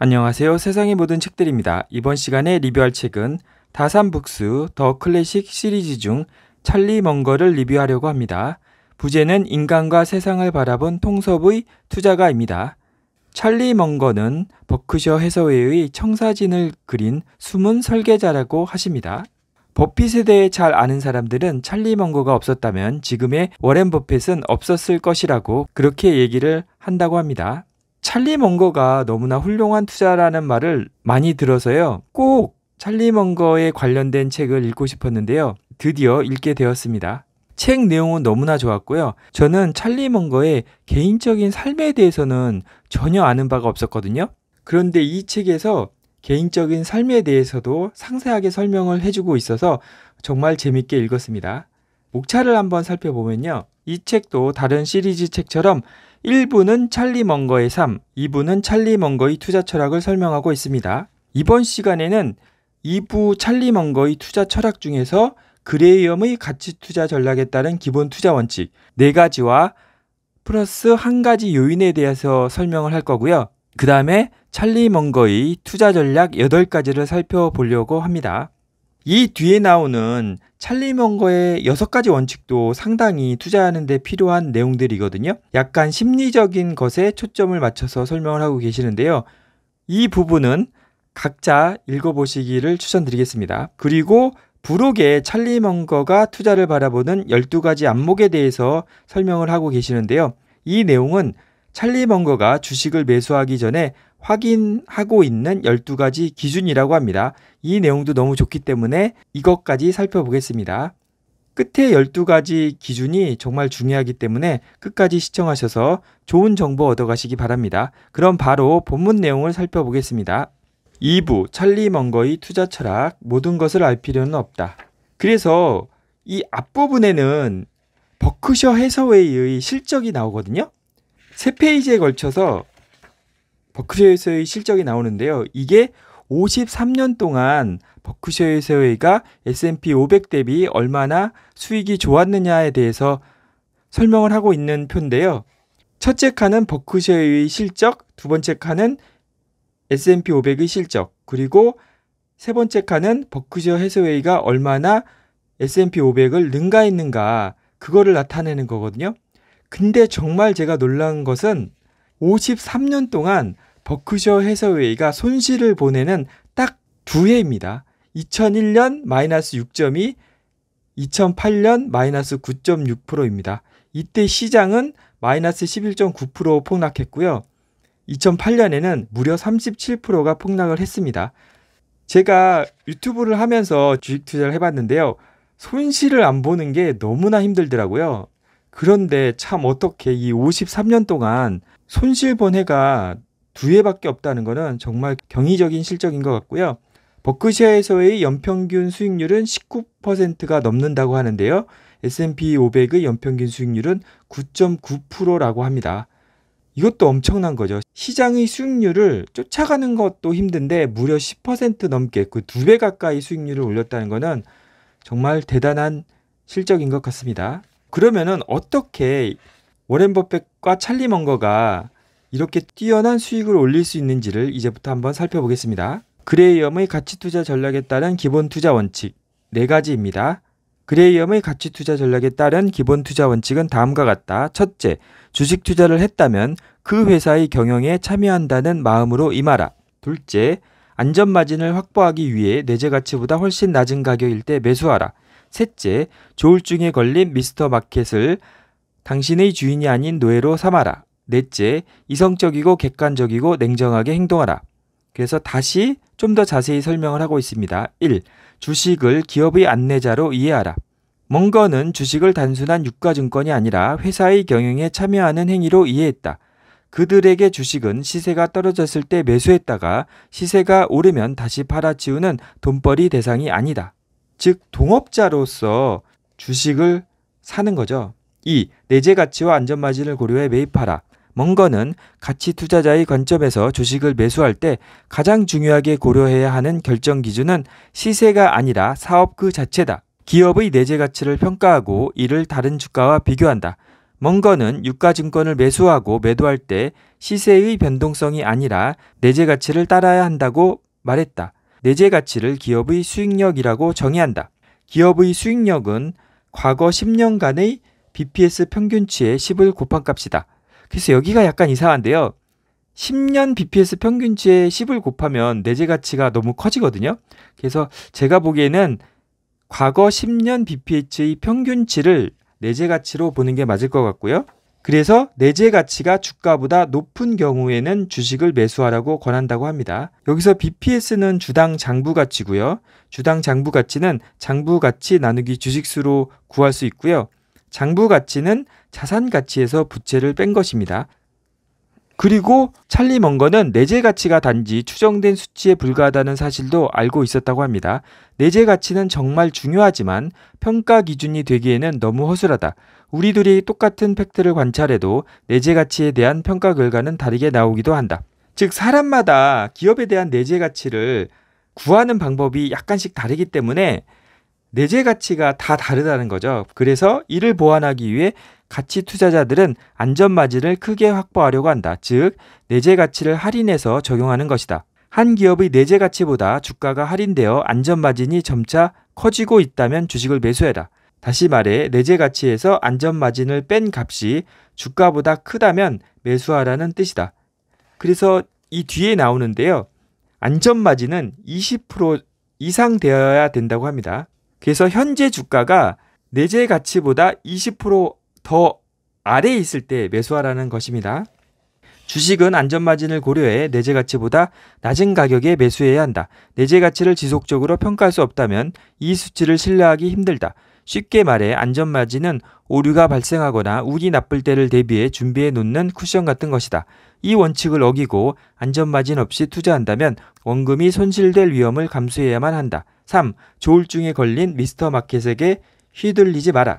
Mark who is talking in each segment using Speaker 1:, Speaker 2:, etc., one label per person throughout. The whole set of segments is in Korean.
Speaker 1: 안녕하세요. 세상의 모든 책들입니다. 이번 시간에 리뷰할 책은 다산북스 더 클래식 시리즈 중 찰리 먼거를 리뷰하려고 합니다. 부제는 인간과 세상을 바라본 통섭의 투자가입니다. 찰리 먼거는 버크셔 해서웨의 청사진을 그린 숨은 설계자라고 하십니다. 버핏에 대해 잘 아는 사람들은 찰리 먼거가 없었다면 지금의 워렌 버핏은 없었을 것이라고 그렇게 얘기를 한다고 합니다. 찰리 먼거가 너무나 훌륭한 투자라는 말을 많이 들어서요. 꼭 찰리 먼거에 관련된 책을 읽고 싶었는데요. 드디어 읽게 되었습니다. 책 내용은 너무나 좋았고요. 저는 찰리 먼거의 개인적인 삶에 대해서는 전혀 아는 바가 없었거든요. 그런데 이 책에서 개인적인 삶에 대해서도 상세하게 설명을 해주고 있어서 정말 재밌게 읽었습니다. 목차를 한번 살펴보면요. 이 책도 다른 시리즈 책처럼 1부는 찰리 먼거의 삶, 2부는 찰리 먼거의 투자 철학을 설명하고 있습니다. 이번 시간에는 2부 찰리 먼거의 투자 철학 중에서 그레이엄의 가치 투자 전략에 따른 기본 투자 원칙 4가지와 플러스 한 가지 요인에 대해서 설명을 할 거고요. 그 다음에 찰리 먼거의 투자 전략 8가지를 살펴보려고 합니다. 이 뒤에 나오는 찰리 먼거의 6가지 원칙도 상당히 투자하는 데 필요한 내용들이거든요. 약간 심리적인 것에 초점을 맞춰서 설명을 하고 계시는데요. 이 부분은 각자 읽어보시기를 추천드리겠습니다. 그리고 부록에 찰리 먼거가 투자를 바라보는 12가지 안목에 대해서 설명을 하고 계시는데요. 이 내용은 찰리 먼거가 주식을 매수하기 전에 확인하고 있는 12가지 기준이라고 합니다. 이 내용도 너무 좋기 때문에 이것까지 살펴보겠습니다. 끝에 12가지 기준이 정말 중요하기 때문에 끝까지 시청하셔서 좋은 정보 얻어가시기 바랍니다. 그럼 바로 본문 내용을 살펴보겠습니다. 2부 찰리 먼거의 투자 철학 모든 것을 알 필요는 없다. 그래서 이 앞부분에는 버크셔 해서웨이의 실적이 나오거든요. 세 페이지에 걸쳐서 버크셔에서의 실적이 나오는데요. 이게 53년 동안 버크셔에서웨이가 S&P 500 대비 얼마나 수익이 좋았느냐에 대해서 설명을 하고 있는 표인데요. 첫째 칸은 버크셔의 실적, 두 번째 칸은 S&P 500의 실적, 그리고 세 번째 칸은 버크셔 해서웨이가 얼마나 S&P 500을 능가했는가 그거를 나타내는 거거든요. 근데 정말 제가 놀란 것은 53년 동안 버크셔 해서웨이가 손실을 보내는 딱 두 해입니다. 2001년 마이너스 6.2, 2008년 마이너스 9.6%입니다. 이때 시장은 마이너스 11.9% 폭락했고요. 2008년에는 무려 37%가 폭락을 했습니다. 제가 유튜브를 하면서 주식 투자를 해봤는데요. 손실을 안 보는 게 너무나 힘들더라고요. 그런데 참 어떻게 이 53년 동안 손실 본 해가 두 해밖에 없다는 것은 정말 경이적인 실적인 것 같고요. 버크셔에서의 연평균 수익률은 19%가 넘는다고 하는데요. S&P 500의 연평균 수익률은 9.9%라고 합니다. 이것도 엄청난 거죠. 시장의 수익률을 쫓아가는 것도 힘든데 무려 10% 넘게 그 두 배 가까이 수익률을 올렸다는 것은 정말 대단한 실적인 것 같습니다. 그러면은 어떻게 워렌 버핏과 찰리 먼거가 이렇게 뛰어난 수익을 올릴 수 있는지를 이제부터 한번 살펴보겠습니다. 그레이엄의 가치 투자 전략에 따른 기본 투자 원칙 네 가지입니다. 그레이엄의 가치 투자 전략에 따른 기본 투자 원칙은 다음과 같다. 첫째, 주식 투자를 했다면 그 회사의 경영에 참여한다는 마음으로 임하라. 둘째, 안전 마진을 확보하기 위해 내재 가치보다 훨씬 낮은 가격일 때 매수하라. 셋째, 조울증에 걸린 미스터 마켓을 당신의 주인이 아닌 노예로 삼아라. 넷째, 이성적이고 객관적이고 냉정하게 행동하라. 그래서 다시 좀 더 자세히 설명을 하고 있습니다. 1. 주식을 기업의 안내자로 이해하라. 먼거는 주식을 단순한 유가증권이 아니라 회사의 경영에 참여하는 행위로 이해했다. 그들에게 주식은 시세가 떨어졌을 때 매수했다가 시세가 오르면 다시 팔아치우는 돈벌이 대상이 아니다. 즉, 동업자로서 주식을 사는 거죠. 2. 내재 가치와 안전 마진을 고려해 매입하라. 먼거는 가치 투자자의 관점에서 주식을 매수할 때 가장 중요하게 고려해야 하는 결정 기준은 시세가 아니라 사업 그 자체다. 기업의 내재 가치를 평가하고 이를 다른 주가와 비교한다. 멍거는 유가증권을 매수하고 매도할 때 시세의 변동성이 아니라 내재 가치를 따라야 한다고 말했다. 내재 가치를 기업의 수익력이라고 정의한다. 기업의 수익력은 과거 10년간의 BPS 평균치의 10을 곱한 값이다. 그래서 여기가 약간 이상한데요. 10년 BPS 평균치의 10을 곱하면 내재 가치가 너무 커지거든요. 그래서 제가 보기에는 과거 10년 BPH의 평균치를 내재 가치로 보는 게 맞을 것 같고요. 그래서 내재 가치가 주가보다 높은 경우에는 주식을 매수하라고 권한다고 합니다. 여기서 BPS는 주당 장부 가치고요. 주당 장부 가치는 장부 가치 나누기 주식수로 구할 수 있고요. 장부 가치는 자산 가치에서 부채를 뺀 것입니다. 그리고 찰리 먼거는 내재 가치가 단지 추정된 수치에 불과하다는 사실도 알고 있었다고 합니다. 내재 가치는 정말 중요하지만 평가 기준이 되기에는 너무 허술하다. 우리 둘이 똑같은 팩트를 관찰해도 내재 가치에 대한 평가 결과는 다르게 나오기도 한다. 즉 사람마다 기업에 대한 내재 가치를 구하는 방법이 약간씩 다르기 때문에 내재 가치가 다 다르다는 거죠. 그래서 이를 보완하기 위해 가치 투자자들은 안전 마진을 크게 확보하려고 한다. 즉, 내재 가치를 할인해서 적용하는 것이다. 한 기업의 내재 가치보다 주가가 할인되어 안전 마진이 점차 커지고 있다면 주식을 매수해라. 다시 말해 내재 가치에서 안전 마진을 뺀 값이 주가보다 크다면 매수하라는 뜻이다. 그래서 이 뒤에 나오는데요. 안전 마진은 20% 이상 되어야 된다고 합니다. 그래서 현재 주가가 내재 가치보다 20%더 아래에 있을 때 매수하라는 것입니다. 주식은 안전마진을 고려해 내재 가치보다 낮은 가격에 매수해야 한다. 내재 가치를 지속적으로 평가할 수 없다면 이 수치를 신뢰하기 힘들다. 쉽게 말해 안전마진은 오류가 발생하거나 운이 나쁠 때를 대비해 준비해 놓는 쿠션 같은 것이다. 이 원칙을 어기고 안전마진 없이 투자한다면 원금이 손실될 위험을 감수해야만 한다. 3. 조울증에 걸린 미스터 마켓에게 휘둘리지 마라.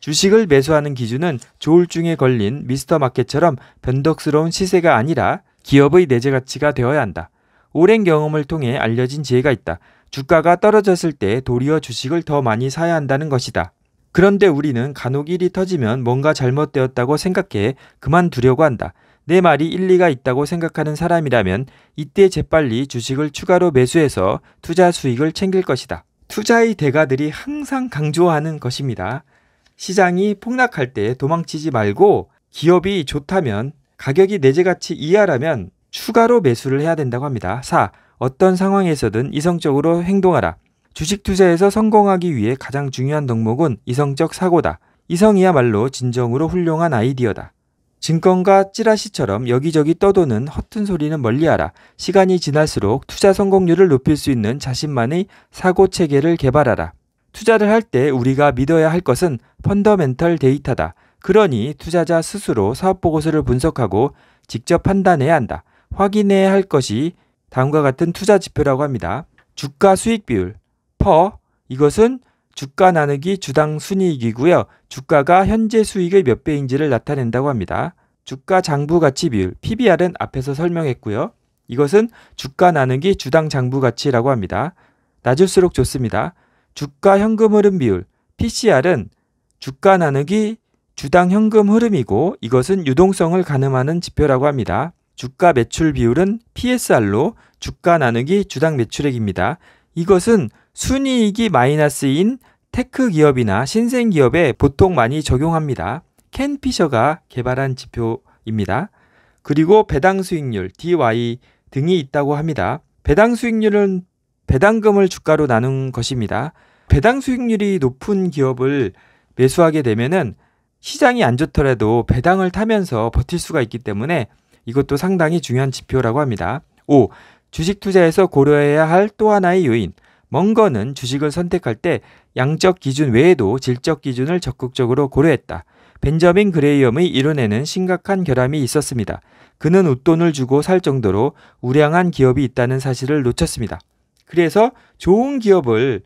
Speaker 1: 주식을 매수하는 기준은 조울증에 걸린 미스터 마켓처럼 변덕스러운 시세가 아니라 기업의 내재 가치가 되어야 한다. 오랜 경험을 통해 알려진 지혜가 있다. 주가가 떨어졌을 때 도리어 주식을 더 많이 사야 한다는 것이다. 그런데 우리는 간혹 일이 터지면 뭔가 잘못되었다고 생각해 그만두려고 한다. 내 말이 일리가 있다고 생각하는 사람이라면 이때 재빨리 주식을 추가로 매수해서 투자 수익을 챙길 것이다. 투자의 대가들이 항상 강조하는 것입니다. 시장이 폭락할 때 도망치지 말고 기업이 좋다면 가격이 내재가치 이하라면 추가로 매수를 해야 된다고 합니다. 4. 어떤 상황에서든 이성적으로 행동하라. 주식 투자에서 성공하기 위해 가장 중요한 덕목은 이성적 사고다. 이성이야말로 진정으로 훌륭한 아이디어다. 증권과 찌라시처럼 여기저기 떠도는 허튼 소리는 멀리하라. 시간이 지날수록 투자 성공률을 높일 수 있는 자신만의 사고 체계를 개발하라. 투자를 할 때 우리가 믿어야 할 것은 펀더멘털 데이터다. 그러니 투자자 스스로 사업 보고서를 분석하고 직접 판단해야 한다. 확인해야 할 것이 다음과 같은 투자 지표라고 합니다. 주가 수익 비율, 퍼, 이것은 주가 나누기 주당 순이익이고요. 주가가 현재 수익의 몇 배인지를 나타낸다고 합니다. 주가 장부 가치 비율, PBR은 앞에서 설명했고요. 이것은 주가 나누기 주당 장부 가치라고 합니다. 낮을수록 좋습니다. 주가 현금 흐름 비율 PCR은 주가 나누기 주당 현금 흐름이고 이것은 유동성을 가늠하는 지표라고 합니다. 주가 매출 비율은 PSR로 주가 나누기 주당 매출액입니다. 이것은 순이익이 마이너스인 tech 기업이나 신생 기업에 보통 많이 적용합니다. 켄 피셔가 개발한 지표입니다. 그리고 배당 수익률 DY 등이 있다고 합니다. 배당 수익률은 배당금을 주가로 나눈 것입니다. 배당 수익률이 높은 기업을 매수하게 되면은 시장이 안 좋더라도 배당을 타면서 버틸 수가 있기 때문에 이것도 상당히 중요한 지표라고 합니다. 5. 주식 투자에서 고려해야 할 또 하나의 요인. 먼거는 주식을 선택할 때 양적 기준 외에도 질적 기준을 적극적으로 고려했다. 벤저민 그레이엄의 이론에는 심각한 결함이 있었습니다. 그는 웃돈을 주고 살 정도로 우량한 기업이 있다는 사실을 놓쳤습니다. 그래서 좋은 기업을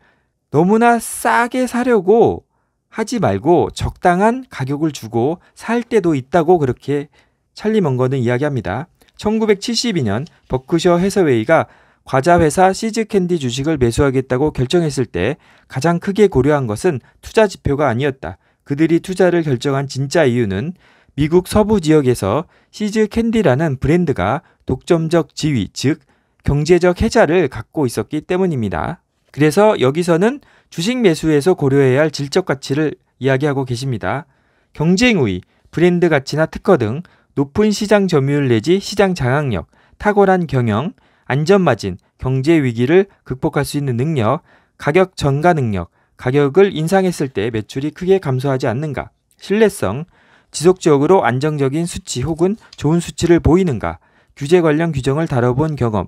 Speaker 1: 너무나 싸게 사려고 하지 말고 적당한 가격을 주고 살 때도 있다고 그렇게 찰리 멍거는 이야기합니다. 1972년 버크셔 해서웨이가 과자 회사 시즈 캔디 주식을 매수하겠다고 결정했을 때 가장 크게 고려한 것은 투자 지표가 아니었다. 그들이 투자를 결정한 진짜 이유는 미국 서부 지역에서 시즈 캔디라는 브랜드가 독점적 지위, 즉 경제적 혜자를 갖고 있었기 때문입니다. 그래서 여기서는 주식 매수에서 고려해야 할 질적 가치를 이야기하고 계십니다. 경쟁 우위, 브랜드 가치나 특허 등 높은 시장 점유율 내지 시장 장악력, 탁월한 경영, 안전 마진, 경제 위기를 극복할 수 있는 능력, 가격 전가 능력, 가격을 인상했을 때 매출이 크게 감소하지 않는가, 신뢰성, 지속적으로 안정적인 수치 혹은 좋은 수치를 보이는가, 규제 관련 규정을 다뤄본 경험,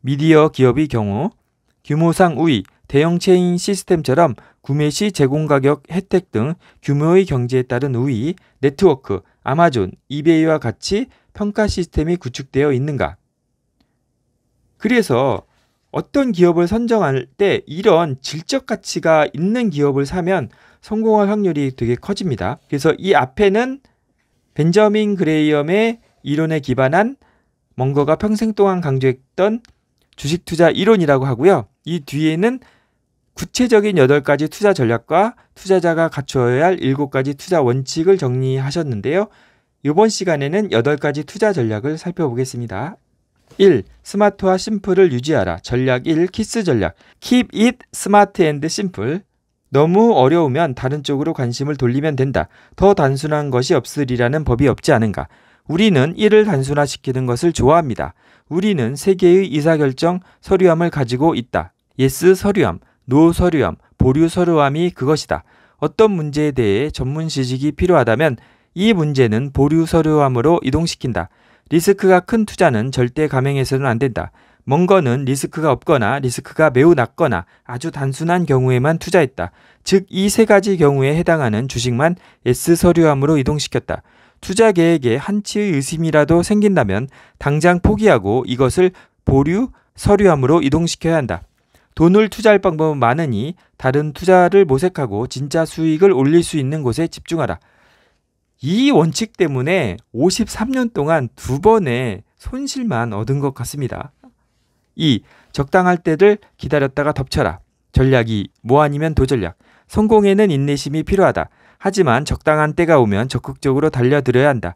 Speaker 1: 미디어 기업의 경우, 규모상 우위, 대형 체인 시스템처럼 구매 시 제공 가격 혜택 등 규모의 경제에 따른 우위, 네트워크, 아마존, 이베이와 같이 평가 시스템이 구축되어 있는가. 그래서 어떤 기업을 선정할 때 이런 질적 가치가 있는 기업을 사면 성공할 확률이 되게 커집니다. 그래서 이 앞에는 벤저민 그레이엄의 이론에 기반한 멍거가 평생 동안 강조했던 주식 투자 이론이라고 하고요. 이 뒤에는 구체적인 8가지 투자 전략과 투자자가 갖추어야 할 7가지 투자 원칙을 정리하셨는데요. 이번 시간에는 8가지 투자 전략을 살펴보겠습니다. 1. smart와 simple을 유지하라. 전략 1. 키스 전략. Keep it smart and simple. 너무 어려우면 다른 쪽으로 관심을 돌리면 된다. 더 단순한 것이 없으리라는 법이 없지 않은가. 우리는 이를 단순화시키는 것을 좋아합니다. 우리는 세 개의 의사결정 서류함을 가지고 있다. yes 서류함, no 서류함, 보류 서류함이 그것이다. 어떤 문제에 대해 전문 지식이 필요하다면 이 문제는 보류 서류함으로 이동시킨다. 리스크가 큰 투자는 절대 감행해서는 안 된다. 멍거는 리스크가 없거나 리스크가 매우 낮거나 아주 단순한 경우에만 투자했다. 즉, 이 세 가지 경우에 해당하는 주식만 S 서류함으로 이동시켰다. 투자 계획에 한치의 의심이라도 생긴다면 당장 포기하고 이것을 보류 서류함으로 이동시켜야 한다. 돈을 투자할 방법은 많으니 다른 투자를 모색하고 진짜 수익을 올릴 수 있는 곳에 집중하라. 이 원칙 때문에 53년 동안 두 번의 손실만 얻은 것 같습니다. 2. 적당할 때를 기다렸다가 덮쳐라. 전략 2. 뭐 아니면 도전략. 성공에는 인내심이 필요하다. 하지만 적당한 때가 오면 적극적으로 달려들어야 한다.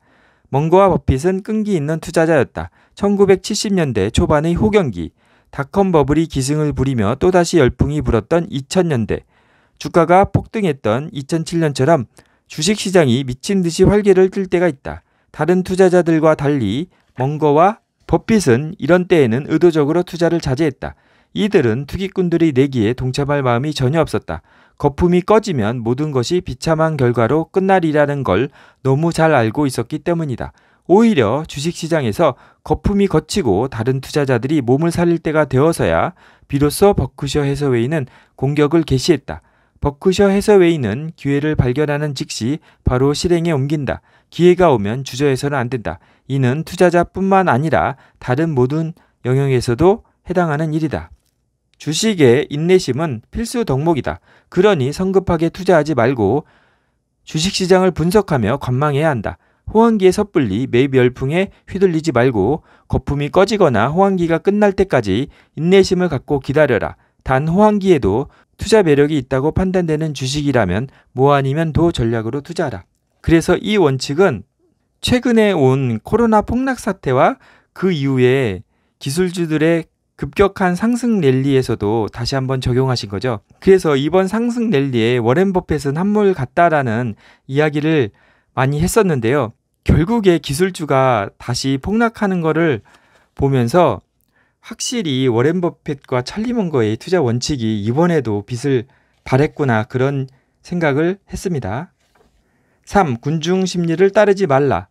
Speaker 1: 멍거와 버핏은 끈기 있는 투자자였다. 1970년대 초반의 호경기, 닷컴 버블이 기승을 부리며 또다시 열풍이 불었던 2000년대, 주가가 폭등했던 2007년처럼 주식시장이 미친 듯이 활개를 뜰 때가 있다. 다른 투자자들과 달리 멍거와 버핏은 이런 때에는 의도적으로 투자를 자제했다. 이들은 투기꾼들의 내기에 동참할 마음이 전혀 없었다. 거품이 꺼지면 모든 것이 비참한 결과로 끝날이라는 걸 너무 잘 알고 있었기 때문이다. 오히려 주식시장에서 거품이 거치고 다른 투자자들이 몸을 살릴 때가 되어서야 비로소 버크셔 해서웨이는 공격을 개시했다. 버크셔 해서웨이는 기회를 발견하는 즉시 바로 실행에 옮긴다. 기회가 오면 주저해서는 안 된다. 이는 투자자뿐만 아니라 다른 모든 영역에서도 해당하는 일이다. 주식의 인내심은 필수 덕목이다. 그러니 성급하게 투자하지 말고 주식시장을 분석하며 관망해야 한다. 호황기에 섣불리 매입 열풍에 휘둘리지 말고 거품이 꺼지거나 호황기가 끝날 때까지 인내심을 갖고 기다려라. 단 호황기에도 투자 매력이 있다고 판단되는 주식이라면 뭐 아니면 도 전략으로 투자하라. 그래서 이 원칙은 최근에 온 코로나 폭락 사태와 그 이후에 기술주들의 급격한 상승 랠리에서도 다시 한번 적용하신 거죠. 그래서 이번 상승 랠리에 워렌 버핏은 한물 같다라는 이야기를 많이 했었는데요. 결국에 기술주가 다시 폭락하는 거를 보면서 확실히 워렌 버핏과 찰리 먼거의 투자 원칙이 이번에도 빛을 발했구나 그런 생각을 했습니다. 3. 군중 심리를 따르지 말라.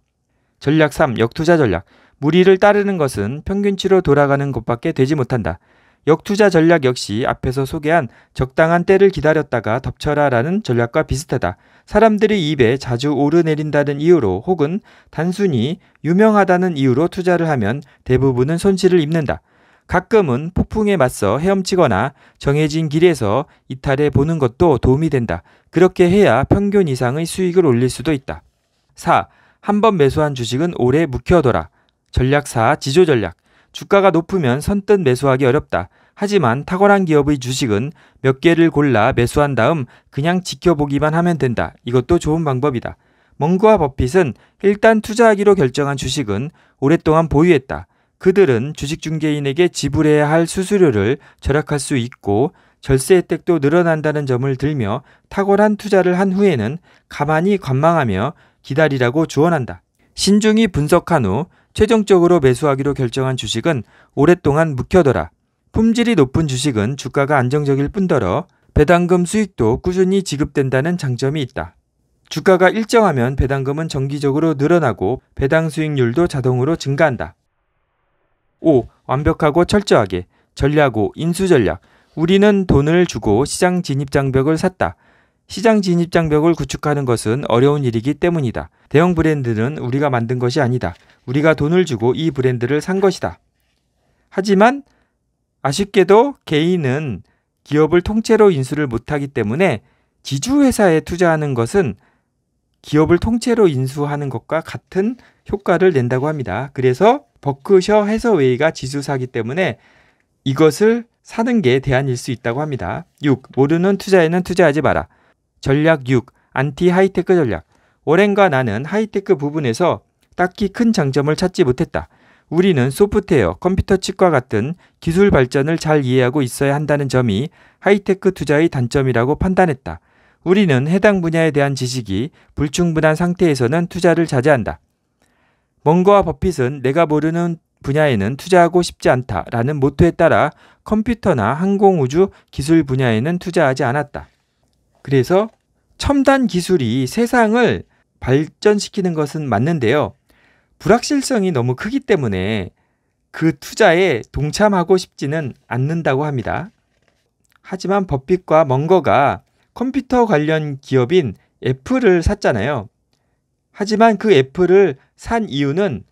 Speaker 1: 전략 3. 역투자 전략. 무리를 따르는 것은 평균치로 돌아가는 것밖에 되지 못한다. 역투자 전략 역시 앞에서 소개한 적당한 때를 기다렸다가 덮쳐라라는 전략과 비슷하다. 사람들이 입에 자주 오르내린다는 이유로 혹은 단순히 유명하다는 이유로 투자를 하면 대부분은 손실을 입는다. 가끔은 폭풍에 맞서 헤엄치거나 정해진 길에서 이탈해 보는 것도 도움이 된다. 그렇게 해야 평균 이상의 수익을 올릴 수도 있다. 4. 한 번 매수한 주식은 오래 묵혀둬라. 전략 4. 지조 전략. 주가가 높으면 선뜻 매수하기 어렵다. 하지만 탁월한 기업의 주식은 몇 개를 골라 매수한 다음 그냥 지켜보기만 하면 된다. 이것도 좋은 방법이다. 멍구와 버핏은 일단 투자하기로 결정한 주식은 오랫동안 보유했다. 그들은 주식 중개인에게 지불해야 할 수수료를 절약할 수 있고 절세 혜택도 늘어난다는 점을 들며 탁월한 투자를 한 후에는 가만히 관망하며 기다리라고 주원한다. 신중히 분석한 후 최종적으로 매수하기로 결정한 주식은 오랫동안 묵혀둬라. 품질이 높은 주식은 주가가 안정적일 뿐더러 배당금 수익도 꾸준히 지급된다는 장점이 있다. 주가가 일정하면 배당금은 정기적으로 늘어나고 배당 수익률도 자동으로 증가한다. 5. 완벽하고 철저하게 전략 5. 인수 전략. 우리는 돈을 주고 시장 진입 장벽을 샀다. 시장 진입 장벽을 구축하는 것은 어려운 일이기 때문이다. 대형 브랜드는 우리가 만든 것이 아니다. 우리가 돈을 주고 이 브랜드를 산 것이다. 하지만 아쉽게도 개인은 기업을 통째로 인수를 못하기 때문에 지주회사에 투자하는 것은 기업을 통째로 인수하는 것과 같은 효과를 낸다고 합니다. 그래서 버크셔 해서웨이가 지주사기 때문에 이것을 사는 게 대안일 수 있다고 합니다. 6. 모르는 투자에는 투자하지 마라. 전략 6. 안티 하이테크 전략. 워런과 나는 하이테크 부분에서 딱히 큰 장점을 찾지 못했다. 우리는 소프트웨어, 컴퓨터 칩과 같은 기술 발전을 잘 이해하고 있어야 한다는 점이 하이테크 투자의 단점이라고 판단했다. 우리는 해당 분야에 대한 지식이 불충분한 상태에서는 투자를 자제한다. 멍거와 버핏은 내가 모르는 분야에는 투자하고 싶지 않다라는 모토에 따라 컴퓨터나 항공우주 기술 분야에는 투자하지 않았다. 그래서 첨단 기술이 세상을 발전시키는 것은 맞는데요. 불확실성이 너무 크기 때문에 그 투자에 동참하고 싶지는 않는다고 합니다. 하지만 버핏과 멍거가 컴퓨터 관련 기업인 애플을 샀잖아요. 하지만 그 애플을 산 이유는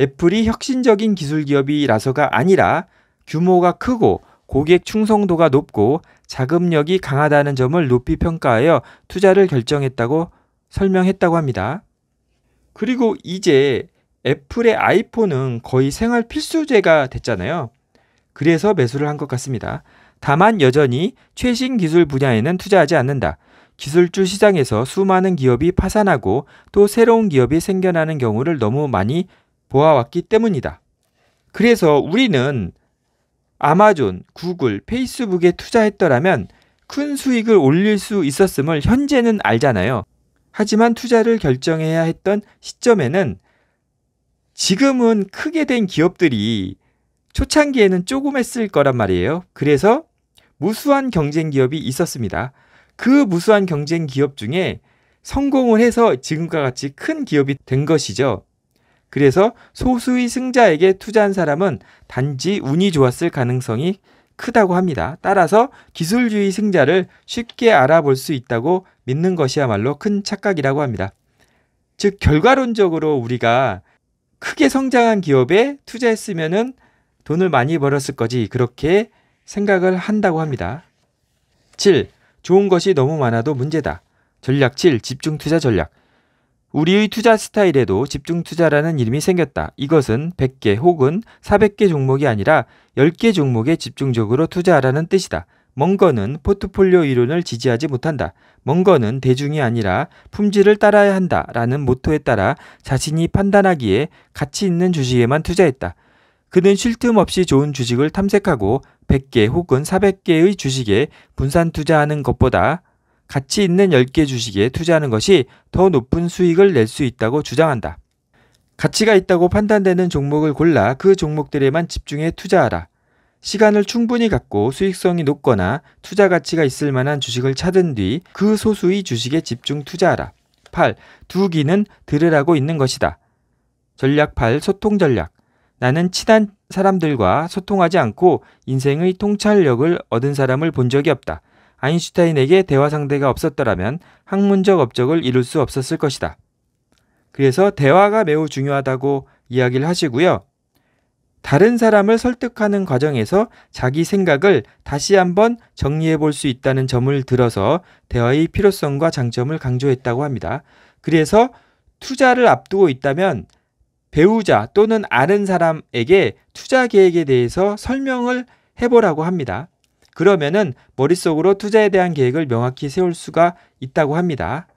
Speaker 1: 애플이 혁신적인 기술 기업이라서가 아니라 규모가 크고 고객 충성도가 높고 자금력이 강하다는 점을 높이 평가하여 투자를 결정했다고 설명했다고 합니다. 그리고 이제 애플의 아이폰은 거의 생활 필수제가 됐잖아요. 그래서 매수를 한 것 같습니다. 다만 여전히 최신 기술 분야에는 투자하지 않는다. 기술주 시장에서 수많은 기업이 파산하고 또 새로운 기업이 생겨나는 경우를 너무 많이 보아왔기 때문이다. 그래서 우리는 아마존, 구글, 페이스북에 투자했더라면 큰 수익을 올릴 수 있었음을 현재는 알잖아요. 하지만 투자를 결정해야 했던 시점에는 지금은 크게 된 기업들이 초창기에는 조금 했을 거란 말이에요. 그래서 무수한 경쟁 기업이 있었습니다. 그 무수한 경쟁 기업 중에 성공을 해서 지금과 같이 큰 기업이 된 것이죠. 그래서 소수의 승자에게 투자한 사람은 단지 운이 좋았을 가능성이 크다고 합니다. 따라서 기술주의 승자를 쉽게 알아볼 수 있다고 믿는 것이야말로 큰 착각이라고 합니다. 즉, 결과론적으로 우리가 크게 성장한 기업에 투자했으면은 돈을 많이 벌었을 거지. 그렇게 생각을 한다고 합니다. 7. 좋은 것이 너무 많아도 문제다. 전략 7. 집중 투자 전략. 우리의 투자 스타일에도 집중 투자라는 이름이 생겼다. 이것은 100개 혹은 400개 종목이 아니라 10개 종목에 집중적으로 투자하라는 뜻이다. 멍거는 포트폴리오 이론을 지지하지 못한다. 멍거는 대중이 아니라 품질을 따라야 한다. 라는 모토에 따라 자신이 판단하기에 가치 있는 주식에만 투자했다. 그는 쉴 틈 없이 좋은 주식을 탐색하고 100개 혹은 400개의 주식에 분산 투자하는 것보다 가치 있는 10개 주식에 투자하는 것이 더 높은 수익을 낼 수 있다고 주장한다. 가치가 있다고 판단되는 종목을 골라 그 종목들에만 집중해 투자하라. 시간을 충분히 갖고 수익성이 높거나 투자 가치가 있을 만한 주식을 찾은 뒤 그 소수의 주식에 집중 투자하라. 8. 두 귀는 들으라고 있는 것이다. 전략 8. 소통 전략. 나는 친한 사람들과 소통하지 않고 인생의 통찰력을 얻은 사람을 본 적이 없다. 아인슈타인에게 대화 상대가 없었더라면 학문적 업적을 이룰 수 없었을 것이다. 그래서 대화가 매우 중요하다고 이야기를 하시고요. 다른 사람을 설득하는 과정에서 자기 생각을 다시 한번 정리해 볼 수 있다는 점을 들어서 대화의 필요성과 장점을 강조했다고 합니다. 그래서 투자를 앞두고 있다면 배우자 또는 아는 사람에게 투자 계획에 대해서 설명을 해보라고 합니다. 그러면은 머릿속으로 투자에 대한 계획을 명확히 세울 수가 있다고 합니다.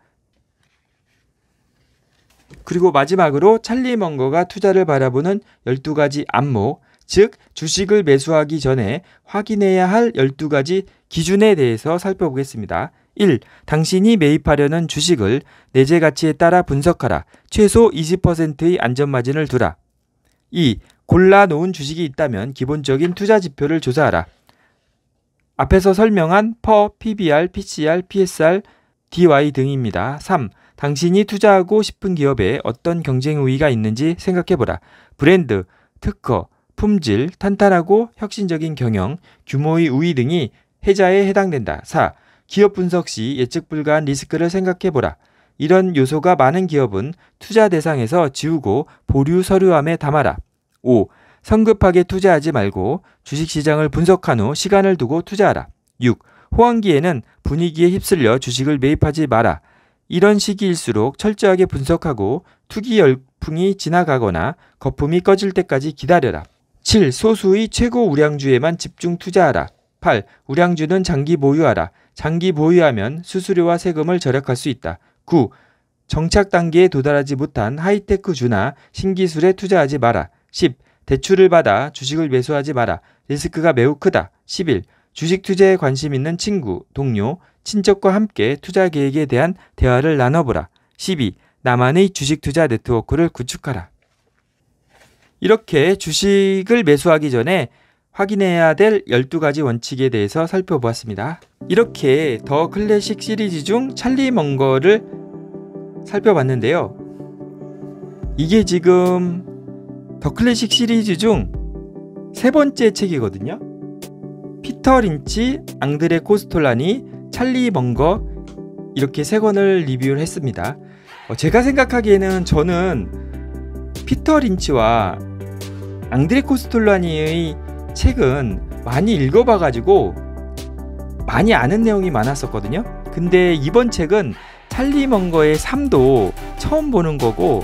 Speaker 1: 그리고 마지막으로 찰리 먼거가 투자를 바라보는 12가지 안목, 즉 주식을 매수하기 전에 확인해야 할 12가지 기준에 대해서 살펴보겠습니다. 1. 당신이 매입하려는 주식을 내재 가치에 따라 분석하라. 최소 20%의 안전마진을 두라. 2. 골라 놓은 주식이 있다면 기본적인 투자 지표를 조사하라. 앞에서 설명한 퍼, PBR, PCR, PSR, DY 등입니다. 3. 당신이 투자하고 싶은 기업에 어떤 경쟁 우위가 있는지 생각해보라. 브랜드, 특허, 품질, 탄탄하고 혁신적인 경영, 규모의 우위 등이 해자에 해당된다. 4. 기업 분석 시 예측 불가한 리스크를 생각해보라. 이런 요소가 많은 기업은 투자 대상에서 지우고 보류 서류함에 담아라. 5. 성급하게 투자하지 말고 주식시장을 분석한 후 시간을 두고 투자하라. 6. 호황기에는 분위기에 휩쓸려 주식을 매입하지 마라. 이런 시기일수록 철저하게 분석하고 투기 열풍이 지나가거나 거품이 꺼질 때까지 기다려라. 7. 소수의 최고 우량주에만 집중 투자하라. 8. 우량주는 장기 보유하라. 장기 보유하면 수수료와 세금을 절약할 수 있다. 9. 정착 단계에 도달하지 못한 하이테크 주나 신기술에 투자하지 마라. 10. 대출을 받아 주식을 매수하지 마라. 리스크가 매우 크다. 11. 주식 투자에 관심 있는 친구, 동료, 친척과 함께 투자 계획에 대한 대화를 나눠보라. 12. 나만의 주식 투자 네트워크를 구축하라. 이렇게 주식을 매수하기 전에 확인해야 될 12가지 원칙에 대해서 살펴보았습니다. 이렇게 더 클래식 시리즈 중 찰리 먼거를 살펴봤는데요. 이게 지금 더 클래식 시리즈 중 세 번째 책이거든요. 피터 린치, 앙드레 코스톨라니, 찰리 먼거 이렇게 세 권을 리뷰를 했습니다. 어, 제가 생각하기에는 저는 피터 린치와 앙드레 코스톨라니의 책은 많이 읽어봐 가지고 많이 아는 내용이 많았었거든요. 근데 이번 책은 찰리 먼거의 삶도 처음 보는 거고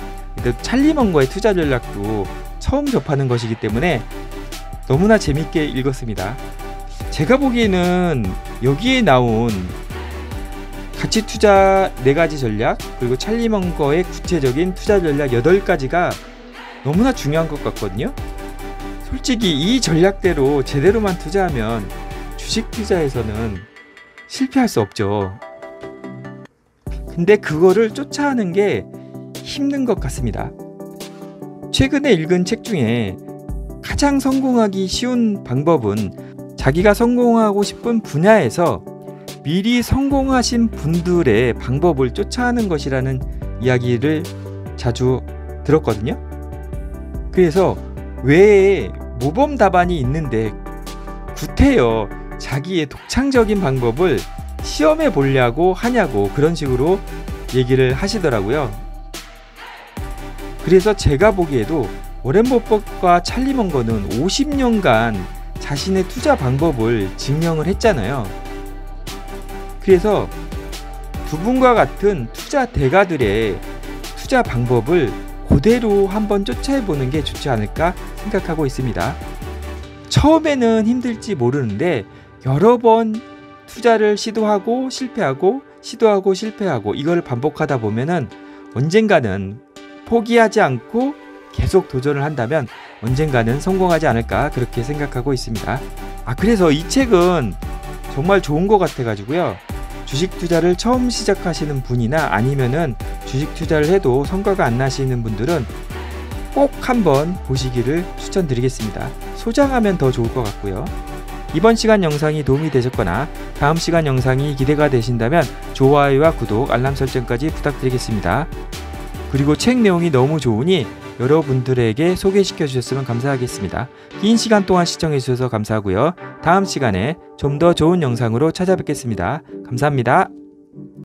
Speaker 1: 찰리 먼거의 투자 전략도 처음 접하는 것이기 때문에 너무나 재밌게 읽었습니다. 제가 보기에는 여기에 나온 가치 투자 4가지 전략 그리고 찰리 먼거의 구체적인 투자 전략 8가지가 너무나 중요한 것 같거든요. 솔직히 이 전략대로 제대로만 투자하면 주식 투자에서는 실패할 수 없죠. 근데 그거를 쫓아하는 게 힘든 것 같습니다. 최근에 읽은 책 중에 가장 성공하기 쉬운 방법은 자기가 성공하고 싶은 분야에서 미리 성공하신 분들의 방법을 쫓아하는 것이라는 이야기를 자주 들었거든요. 그래서 외에 모범 답안이 있는데 구태여 자기의 독창적인 방법을 시험해 보려고 하냐고 그런 식으로 얘기를 하시더라고요. 그래서 제가 보기에도 워렌 버핏과 찰리 먼거는 50년간 자신의 투자 방법을 증명을 했잖아요. 그래서 두 분과 같은 투자 대가들의 투자 방법을 그대로 한번 쫓아해 보는 게 좋지 않을까 생각하고 있습니다. 처음에는 힘들지 모르는데 여러 번 투자를 시도하고 실패하고 시도하고 실패하고 이걸 반복하다 보면은 언젠가는 포기하지 않고 계속 도전을 한다면 언젠가는 성공하지 않을까 그렇게 생각하고 있습니다. 아 그래서 이 책은 정말 좋은 것 같아 가지고요. 주식 투자를 처음 시작하시는 분이나 아니면은 주식 투자를 해도 성과가 안 나시는 분들은 꼭 한번 보시기를 추천드리겠습니다. 소장하면 더 좋을 것 같고요. 이번 시간 영상이 도움이 되셨거나 다음 시간 영상이 기대가 되신다면 좋아요와 구독, 알람 설정까지 부탁드리겠습니다. 그리고 책 내용이 너무 좋으니 여러분들에게 소개시켜 주셨으면 감사하겠습니다. 긴 시간 동안 시청해 주셔서 감사하고요. 다음 시간에 좀 더 좋은 영상으로 찾아뵙겠습니다. 감사합니다.